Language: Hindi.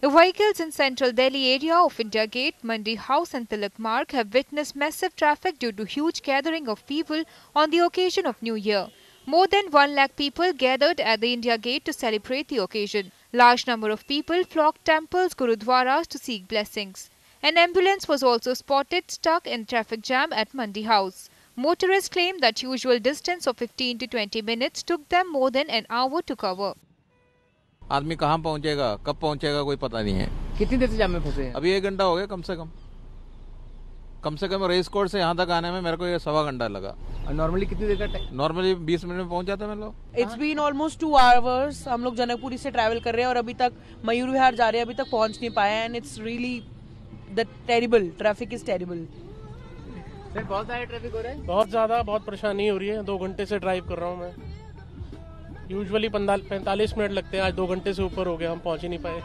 The vehicles in central Delhi area of India Gate, Mandi House and Tilak Marg have witnessed massive traffic due to huge gathering of people on the occasion of New Year. More than 1 lakh people gathered at the India Gate to celebrate the occasion. Large number of people flocked temples, gurudwaras to seek blessings. An ambulance was also spotted stuck in traffic jam at Mandi House. Motorists claim that usual distance of 15 to 20 minutes took them more than an hour to cover. आदमी कहाँ पहुंचेगा कब पहुंचेगा कोई पता नहीं है। कितनी देर से जाम में फंसे हैं? अभी एक घंटा हो गया कम से कम। कम से कम रेस कोर्स से यहाँ तक आने में मेरे को ये सवा घंटा लगा। नॉर्मली कितनी देर का टाइम नॉर्मली बीस मिनट में पहुँच जाते हैं लोग। It's been almost two hours हम लोग जनकपुरी से ट्रैवल कर रहे हैं और अभी तक मयूर विहार जा रहे हैं अभी तक पहुँच नहीं पाए and it's really the terrible traffic is terrible बहुत सारे ट्रैफ़िक हो रहा है? बहुत ज़्यादा बहुत परेशानी हो रही है। दो घंटे से ड्राइव कर रहा हूँ मैं। यूजुअली पैंतालीस मिनट लगते हैं, आज दो घंटे से ऊपर हो गया, हम पहुँच ही नहीं पाए